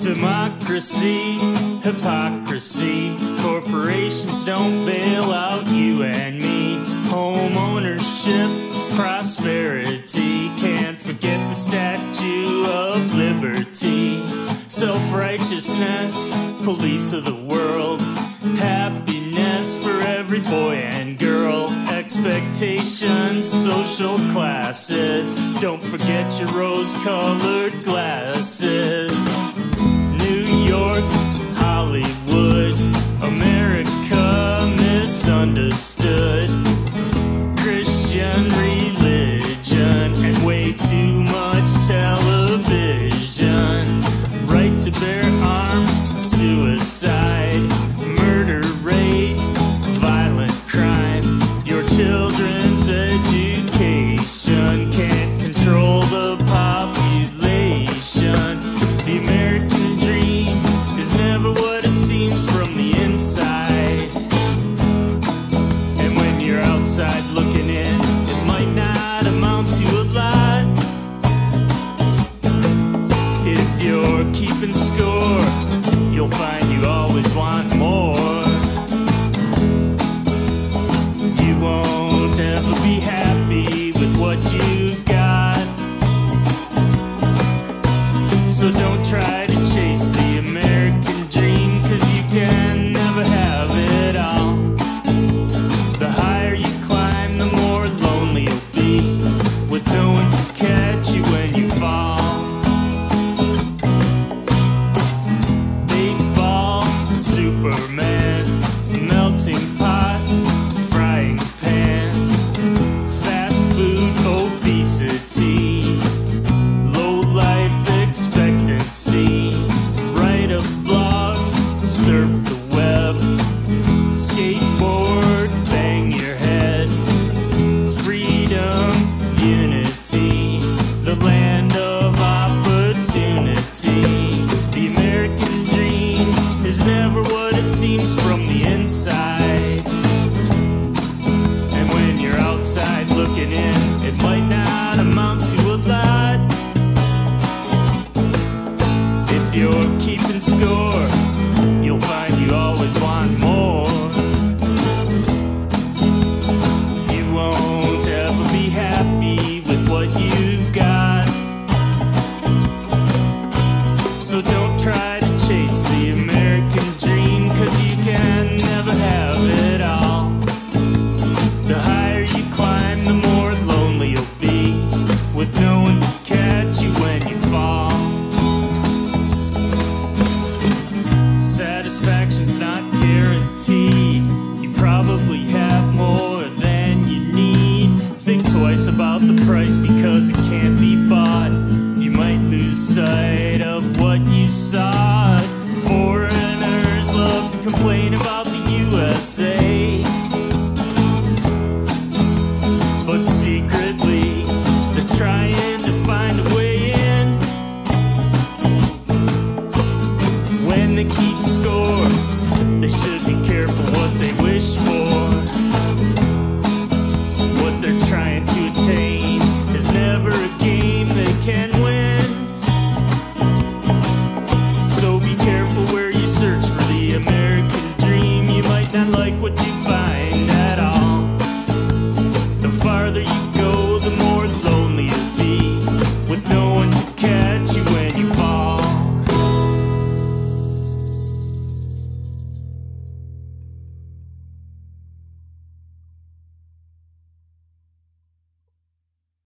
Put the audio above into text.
Democracy, hypocrisy, corporations don't bail out you and me. Home ownership, prosperity, can't forget the Statue of Liberty. Self righteousness, police of the world expectations, social classes. Don't forget your rose colored glasses. New York, Hollywood, America misunderstood. Christian So don't inside. And when you're outside looking in, it might not amount to a lot. If you're keeping score, sight of what you saw. go